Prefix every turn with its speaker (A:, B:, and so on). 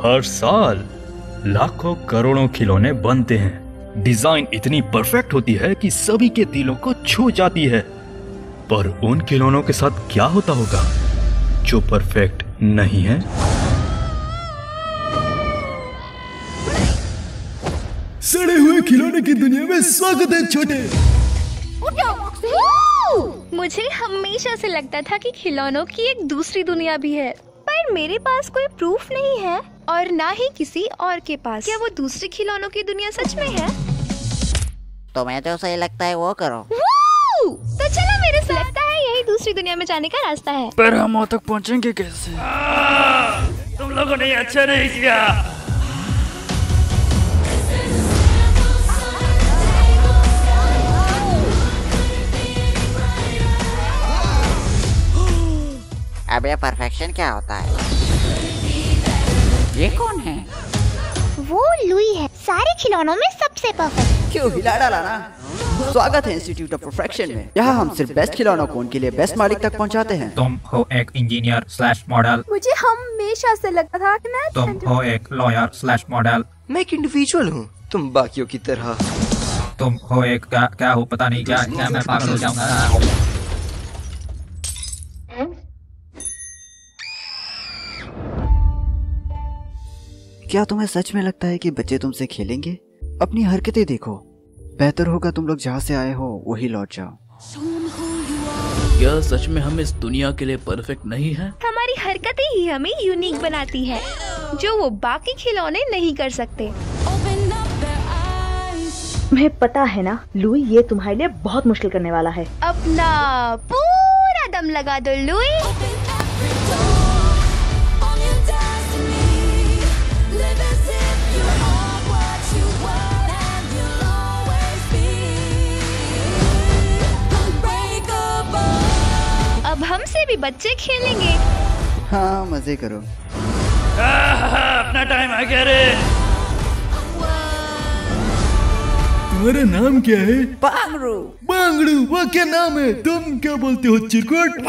A: हर साल लाखों करोड़ों खिलौने बनते हैं। डिज़ाइन इतनी परफेक्ट होती है कि सभी के दिलों को छू जाती है। पर उन खिलौनों के साथ क्या होता होगा जो परफेक्ट नहीं है?
B: सड़े हुए खिलौने की दुनिया में स्वागत है छोटे।
C: मुझे हमेशा से लगता था कि खिलौनों की एक दूसरी दुनिया भी है पर मेरे पास कोई प्रूफ नहीं है। और ना ही किसी और के पास। क्या वो दूसरे खिलौनों की दुनिया सच में है?
D: तुम्हें तो सही लगता है वो करो।
C: तो चलो मेरे साथ। लगता है यही दूसरी दुनिया में जाने का रास्ता है।
E: पर हम वहाँ तक पहुँचेंगे कैसे?
A: तुम लोगों ने अच्छा नहीं किया।
D: अब ये परफेक्शन क्या होता है? ये कौन है?
F: वो लुई है। सारे खिलौनों में सबसे परफेक्ट
G: क्यों हिला डाला ना स्वागत है इंस्टीट्यूट ऑफ़ परफेक्शन में। यहाँ हम सिर्फ़ बेस्ट खिलौनों को उनके लिए बेस्ट मालिक तक पहुँचाते हैं।
H: तुम हो एक इंजीनियर स्लैश मॉडल
C: मुझे हमेशा से लगता था कि मैं
H: तुम हो एक लॉयर स्लैश मॉडल
I: मैं एक इंडिविजुअल हूँ। तुम बाकियों की तरह।
H: तुम हो एक क्या क्या हो पता नहीं क्या क्या मैं पागल हो जाऊँगा?
G: क्या तुम्हें सच में लगता है कि बच्चे तुमसे खेलेंगे? अपनी हरकतें देखो। बेहतर होगा तुम लोग जहाँ से आए हो वही लौट जाओ।
E: क्या सच में हम इस दुनिया के लिए परफेक्ट नहीं है?
C: हमारी हरकतें ही हमें यूनिक बनाती है जो वो बाकी खिलौने नहीं कर सकते।
J: तुम्हें पता है ना लुई ये तुम्हारे लिए बहुत मुश्किल करने वाला है।
C: अपना पूरा दम लगा दो लुई। अब भी बच्चे खेलेंगे
G: हाँ मज़े करो
A: अपना टाइम आ गया रे
B: तुम्हारा नाम क्या है
G: बांगड़ू
B: बांगड़ू वो क्या नाम है तुम क्या बोलते हो चिरकुट